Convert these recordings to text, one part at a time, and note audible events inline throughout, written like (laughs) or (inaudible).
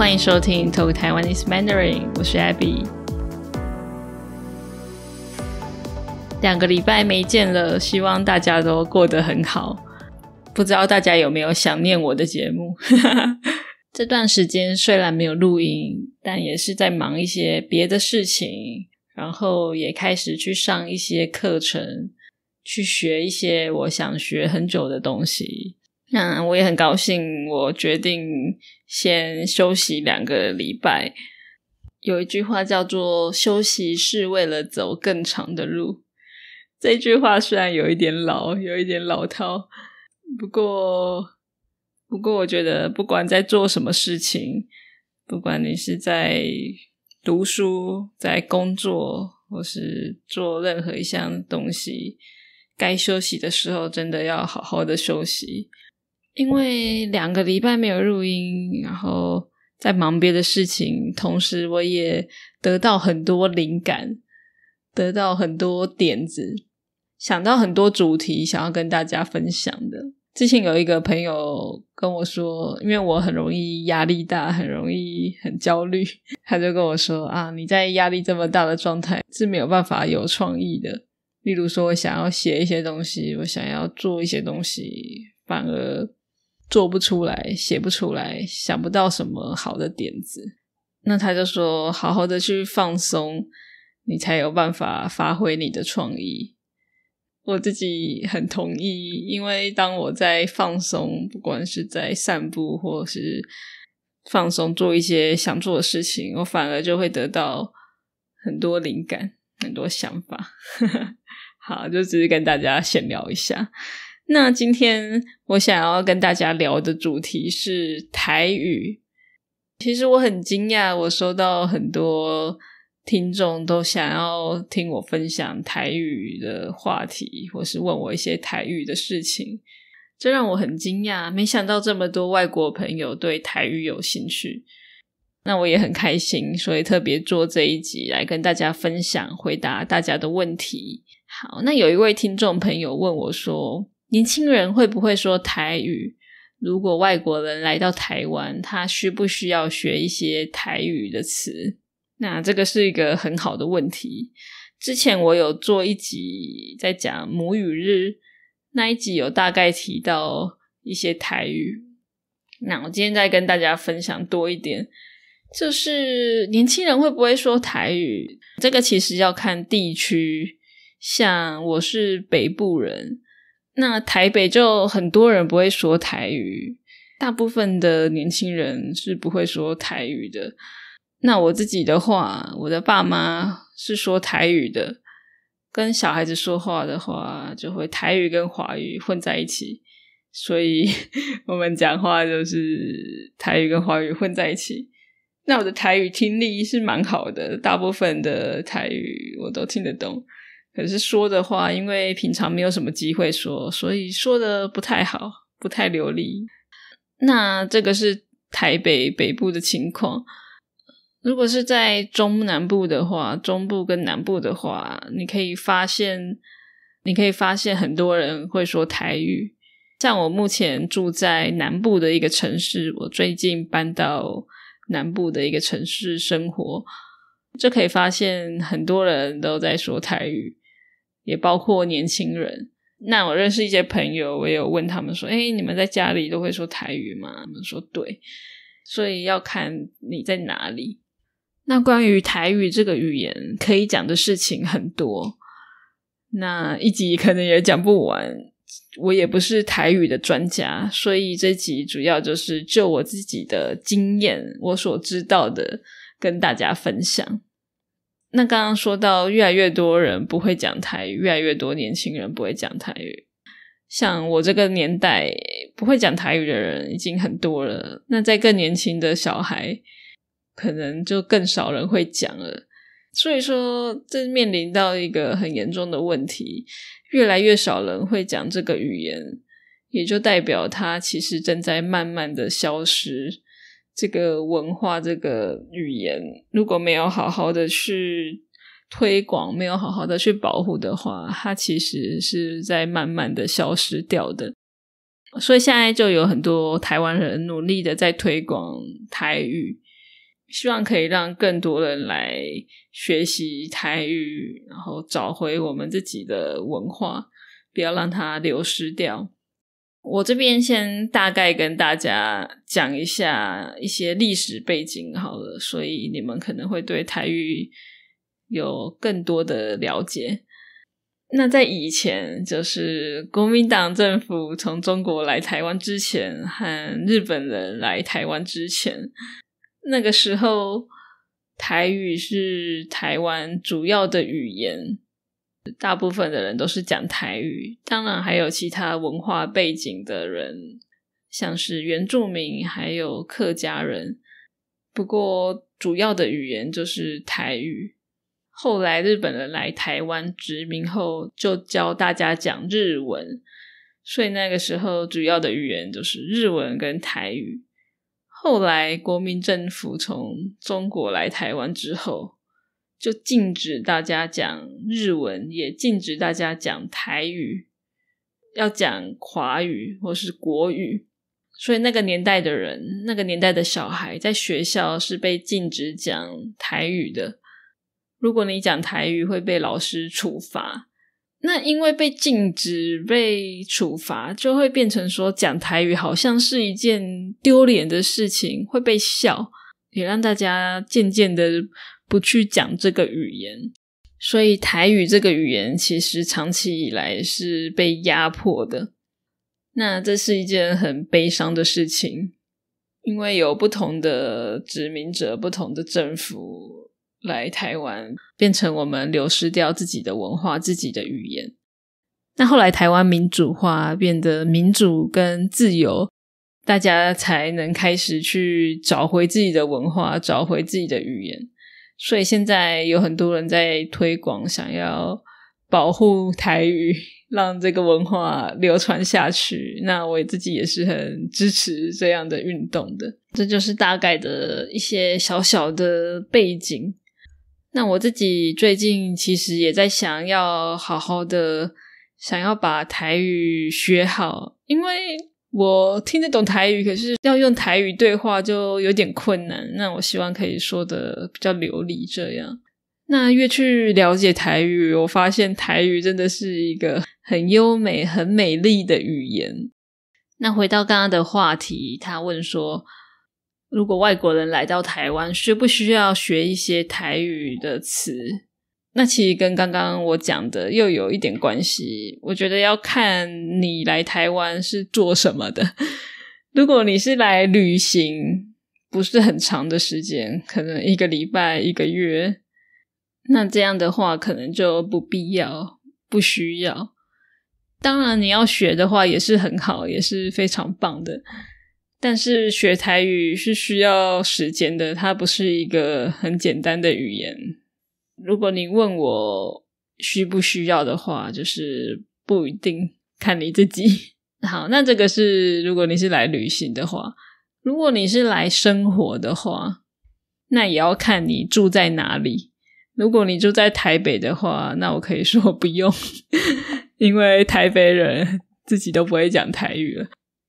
欢迎收听 Talk Taiwanese Mandarin，我是 Abby。两个礼拜没见了，希望大家都过得很好。不知道大家有没有想念我的节目？(laughs) 这段时间虽然没有录音，但也是在忙一些别的事情，然后也开始去上一些课程，去学一些我想学很久的东西。那我也很高兴，我决定先休息两个礼拜。有一句话叫做“休息是为了走更长的路”，这句话虽然有一点老，有一点老套，不过，不过我觉得不管在做什么事情，不管你是在读书、在工作，或是做任何一项东西，该休息的时候，真的要好好的休息。因为两个礼拜没有录音，然后在忙别的事情，同时我也得到很多灵感，得到很多点子，想到很多主题想要跟大家分享的。之前有一个朋友跟我说，因为我很容易压力大，很容易很焦虑，他就跟我说啊，你在压力这么大的状态是没有办法有创意的。例如说，我想要写一些东西，我想要做一些东西，反而。做不出来，写不出来，想不到什么好的点子，那他就说：“好好的去放松，你才有办法发挥你的创意。”我自己很同意，因为当我在放松，不管是在散步，或是放松做一些想做的事情，我反而就会得到很多灵感、很多想法。(laughs) 好，就只是跟大家闲聊一下。那今天我想要跟大家聊的主题是台语。其实我很惊讶，我收到很多听众都想要听我分享台语的话题，或是问我一些台语的事情，这让我很惊讶。没想到这么多外国朋友对台语有兴趣，那我也很开心，所以特别做这一集来跟大家分享，回答大家的问题。好，那有一位听众朋友问我说。年轻人会不会说台语？如果外国人来到台湾，他需不需要学一些台语的词？那这个是一个很好的问题。之前我有做一集在讲母语日，那一集有大概提到一些台语。那我今天再跟大家分享多一点，就是年轻人会不会说台语？这个其实要看地区，像我是北部人。那台北就很多人不会说台语，大部分的年轻人是不会说台语的。那我自己的话，我的爸妈是说台语的，跟小孩子说话的话，就会台语跟华语混在一起，所以 (laughs) 我们讲话就是台语跟华语混在一起。那我的台语听力是蛮好的，大部分的台语我都听得懂。可是说的话，因为平常没有什么机会说，所以说的不太好，不太流利。那这个是台北北部的情况。如果是在中南部的话，中部跟南部的话，你可以发现，你可以发现很多人会说台语。像我目前住在南部的一个城市，我最近搬到南部的一个城市生活，就可以发现很多人都在说台语。也包括年轻人。那我认识一些朋友，我有问他们说：“哎，你们在家里都会说台语吗？”他们说：“对。”所以要看你在哪里。那关于台语这个语言，可以讲的事情很多，那一集可能也讲不完。我也不是台语的专家，所以这集主要就是就我自己的经验，我所知道的，跟大家分享。那刚刚说到，越来越多人不会讲台语，越来越多年轻人不会讲台语。像我这个年代，不会讲台语的人已经很多了。那在更年轻的小孩，可能就更少人会讲了。所以说，这面临到一个很严重的问题：越来越少人会讲这个语言，也就代表它其实正在慢慢的消失。这个文化，这个语言，如果没有好好的去推广，没有好好的去保护的话，它其实是在慢慢的消失掉的。所以现在就有很多台湾人努力的在推广台语，希望可以让更多人来学习台语，然后找回我们自己的文化，不要让它流失掉。我这边先大概跟大家讲一下一些历史背景好了，所以你们可能会对台语有更多的了解。那在以前，就是国民党政府从中国来台湾之前，和日本人来台湾之前。那个时候，台语是台湾主要的语言，大部分的人都是讲台语。当然，还有其他文化背景的人，像是原住民，还有客家人。不过，主要的语言就是台语。后来日本人来台湾殖民后，就教大家讲日文，所以那个时候主要的语言就是日文跟台语。后来，国民政府从中国来台湾之后，就禁止大家讲日文，也禁止大家讲台语，要讲华语或是国语。所以那个年代的人，那个年代的小孩，在学校是被禁止讲台语的。如果你讲台语，会被老师处罚。那因为被禁止、被处罚，就会变成说讲台语好像是一件丢脸的事情，会被笑，也让大家渐渐的不去讲这个语言。所以台语这个语言其实长期以来是被压迫的。那这是一件很悲伤的事情，因为有不同的殖民者、不同的政府。来台湾，变成我们流失掉自己的文化、自己的语言。那后来台湾民主化，变得民主跟自由，大家才能开始去找回自己的文化，找回自己的语言。所以现在有很多人在推广，想要保护台语，让这个文化流传下去。那我自己也是很支持这样的运动的。这就是大概的一些小小的背景。那我自己最近其实也在想要好好的想要把台语学好，因为我听得懂台语，可是要用台语对话就有点困难。那我希望可以说的比较流利，这样。那越去了解台语，我发现台语真的是一个很优美、很美丽的语言。那回到刚刚的话题，他问说。如果外国人来到台湾，需不需要学一些台语的词？那其实跟刚刚我讲的又有一点关系。我觉得要看你来台湾是做什么的。(laughs) 如果你是来旅行，不是很长的时间，可能一个礼拜、一个月，那这样的话可能就不必要、不需要。当然，你要学的话也是很好，也是非常棒的。但是学台语是需要时间的，它不是一个很简单的语言。如果你问我需不需要的话，就是不一定，看你自己。(laughs) 好，那这个是如果你是来旅行的话，如果你是来生活的话，那也要看你住在哪里。如果你住在台北的话，那我可以说不用，(laughs) 因为台北人自己都不会讲台语了。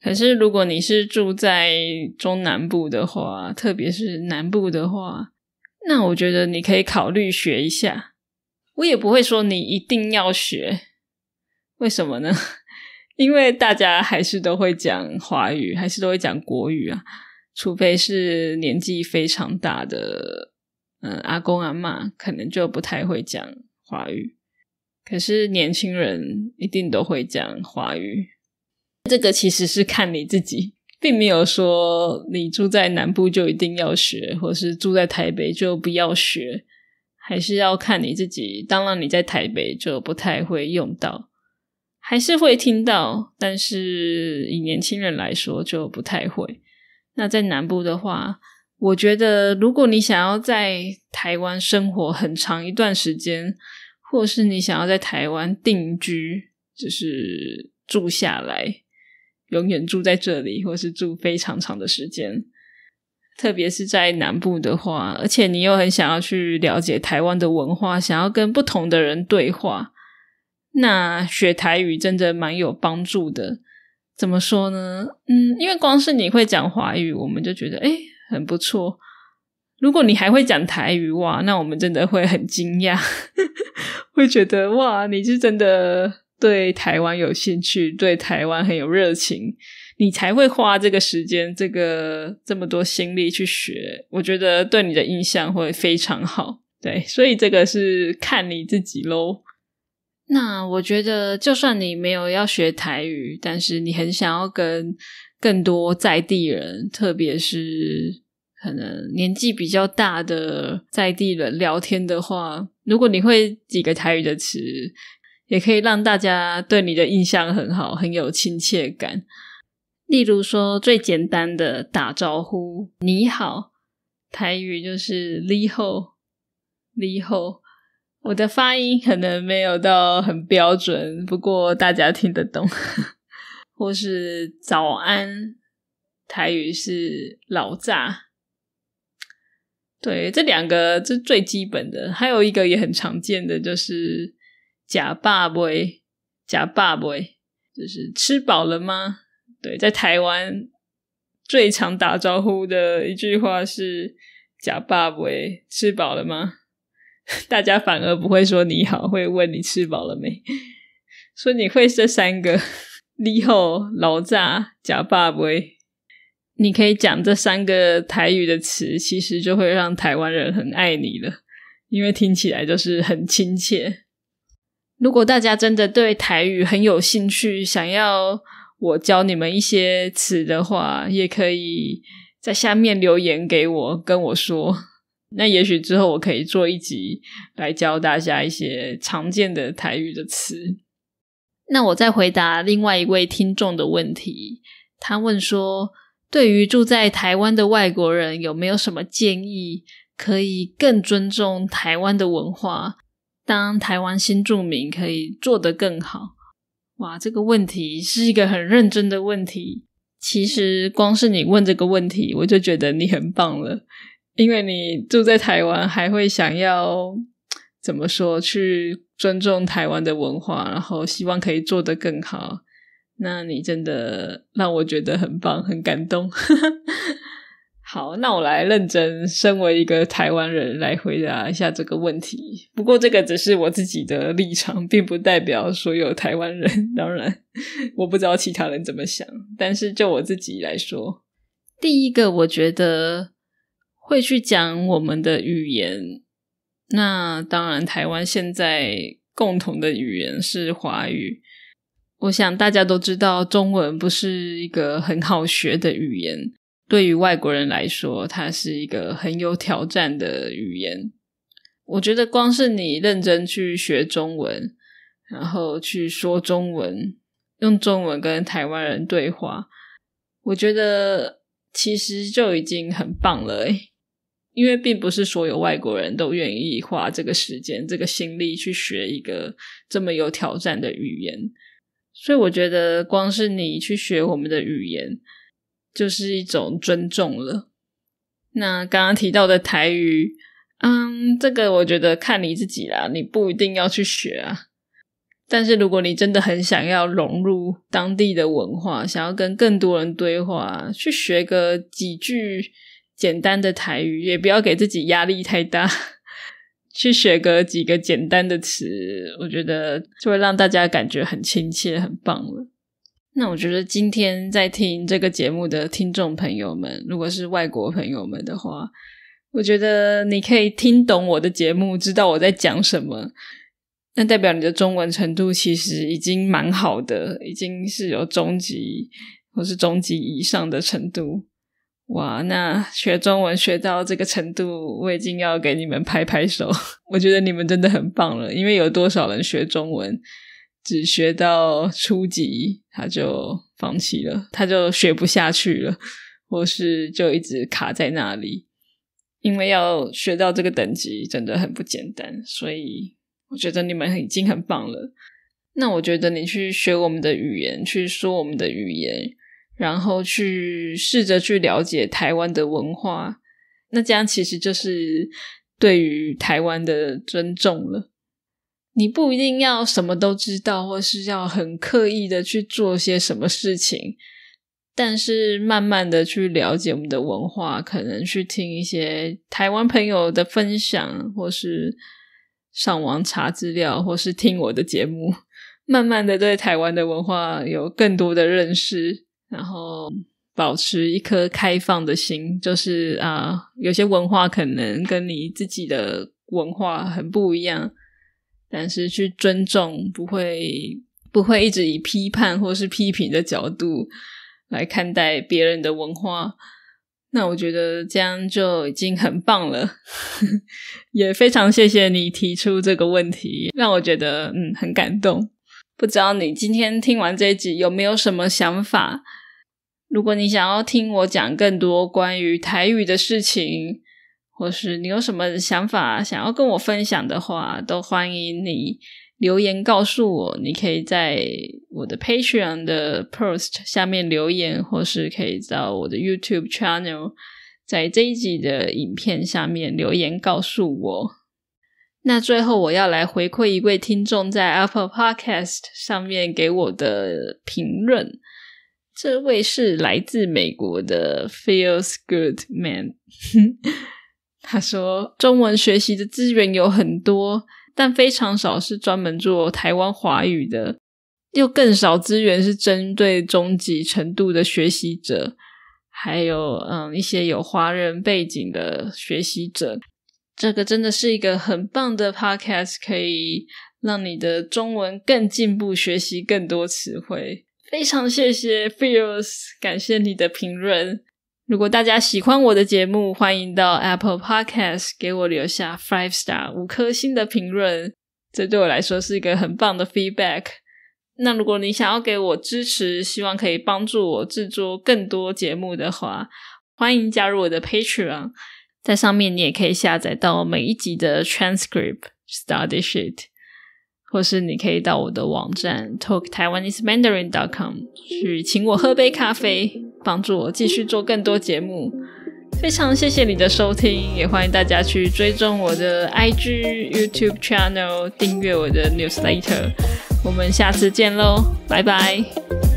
可是，如果你是住在中南部的话，特别是南部的话，那我觉得你可以考虑学一下。我也不会说你一定要学，为什么呢？(laughs) 因为大家还是都会讲华语，还是都会讲国语啊，除非是年纪非常大的，嗯，阿公阿妈可能就不太会讲华语。可是年轻人一定都会讲华语。这个其实是看你自己，并没有说你住在南部就一定要学，或是住在台北就不要学，还是要看你自己。当然，你在台北就不太会用到，还是会听到，但是以年轻人来说就不太会。那在南部的话，我觉得如果你想要在台湾生活很长一段时间，或是你想要在台湾定居，就是住下来。永远住在这里，或是住非常长的时间，特别是在南部的话，而且你又很想要去了解台湾的文化，想要跟不同的人对话，那学台语真的蛮有帮助的。怎么说呢？嗯，因为光是你会讲华语，我们就觉得诶很不错。如果你还会讲台语哇，那我们真的会很惊讶，(laughs) 会觉得哇，你是真的对台湾有兴趣，对台湾很有热情，你才会花这个时间、这个这么多心力去学。我觉得对你的印象会非常好。对，所以这个是看你自己喽。那我觉得，就算你没有要学台语，但是你很想要跟更多在地人，特别是可能年纪比较大的在地人聊天的话，如果你会几个台语的词，也可以让大家对你的印象很好，很有亲切感。例如说，最简单的打招呼，你好，台语就是“你好”，“你好”。我的发音可能没有到很标准，不过大家听得懂。(laughs) 或是早安，台语是老炸。对，这两个这最基本的，还有一个也很常见的，就是假爸喂，假爸喂，就是吃饱了吗？对，在台湾最常打招呼的一句话是假爸喂，吃饱了吗？(laughs) 大家反而不会说你好，会问你吃饱了没。所以你会这三个，你好、老炸、假爸喂，你可以讲这三个台语的词，其实就会让台湾人很爱你了，因为听起来就是很亲切。如果大家真的对台语很有兴趣，想要我教你们一些词的话，也可以在下面留言给我，跟我说。(laughs) 那也许之后我可以做一集来教大家一些常见的台语的词。那我再回答另外一位听众的问题，他问说：对于住在台湾的外国人，有没有什么建议可以更尊重台湾的文化，当台湾新住民可以做得更好？哇，这个问题是一个很认真的问题。其实光是你问这个问题，我就觉得你很棒了。因为你住在台湾，还会想要怎么说？去尊重台湾的文化，然后希望可以做得更好。那你真的让我觉得很棒，很感动。(laughs) 好，那我来认真，身为一个台湾人来回答一下这个问题。不过这个只是我自己的立场，并不代表所有台湾人。当然，我不知道其他人怎么想。但是就我自己来说，第一个，我觉得。会去讲我们的语言，那当然，台湾现在共同的语言是华语。我想大家都知道，中文不是一个很好学的语言，对于外国人来说，它是一个很有挑战的语言。我觉得，光是你认真去学中文，然后去说中文，用中文跟台湾人对话，我觉得其实就已经很棒了。诶因为并不是所有外国人都愿意花这个时间、这个心力去学一个这么有挑战的语言，所以我觉得光是你去学我们的语言，就是一种尊重了。那刚刚提到的台语，嗯，这个我觉得看你自己啦，你不一定要去学啊。但是如果你真的很想要融入当地的文化，想要跟更多人对话，去学个几句。简单的台语，也不要给自己压力太大，(laughs) 去学个几个简单的词，我觉得就会让大家感觉很亲切、很棒了。那我觉得今天在听这个节目的听众朋友们，如果是外国朋友们的话，我觉得你可以听懂我的节目，知道我在讲什么，那代表你的中文程度其实已经蛮好的，已经是有中级或是中级以上的程度。哇，那学中文学到这个程度，我已经要给你们拍拍手。(laughs) 我觉得你们真的很棒了，因为有多少人学中文只学到初级，他就放弃了，他就学不下去了，或是就一直卡在那里。因为要学到这个等级真的很不简单，所以我觉得你们已经很棒了。那我觉得你去学我们的语言，去说我们的语言。然后去试着去了解台湾的文化，那这样其实就是对于台湾的尊重了。你不一定要什么都知道，或是要很刻意的去做些什么事情，但是慢慢的去了解我们的文化，可能去听一些台湾朋友的分享，或是上网查资料，或是听我的节目，慢慢的对台湾的文化有更多的认识，然后保持一颗开放的心，就是啊，有些文化可能跟你自己的文化很不一样，但是去尊重，不会不会一直以批判或是批评的角度。来看待别人的文化，那我觉得这样就已经很棒了，(laughs) 也非常谢谢你提出这个问题，让我觉得嗯很感动。不知道你今天听完这一集有没有什么想法？如果你想要听我讲更多关于台语的事情，或是你有什么想法想要跟我分享的话，都欢迎你。留言告诉我，你可以在我的 Patreon 的 post 下面留言，或是可以到我的 YouTube channel，在这一集的影片下面留言告诉我。那最后我要来回馈一位听众在 Apple Podcast 上面给我的评论，这位是来自美国的 Feels Good Man，(laughs) 他说中文学习的资源有很多。但非常少是专门做台湾华语的，又更少资源是针对中级程度的学习者，还有嗯一些有华人背景的学习者。这个真的是一个很棒的 podcast，可以让你的中文更进步，学习更多词汇。非常谢谢 Feels，感谢你的评论。如果大家喜欢我的节目，欢迎到 Apple Podcast 给我留下 five star 五颗星的评论，这对我来说是一个很棒的 feedback。那如果你想要给我支持，希望可以帮助我制作更多节目的话，欢迎加入我的 Patreon，在上面你也可以下载到每一集的 transcript study sheet。或是你可以到我的网站 talk taiwanese mandarin dot com 去请我喝杯咖啡，帮助我继续做更多节目。非常谢谢你的收听，也欢迎大家去追踪我的 IG、YouTube channel，订阅我的 newsletter。我们下次见喽，拜拜。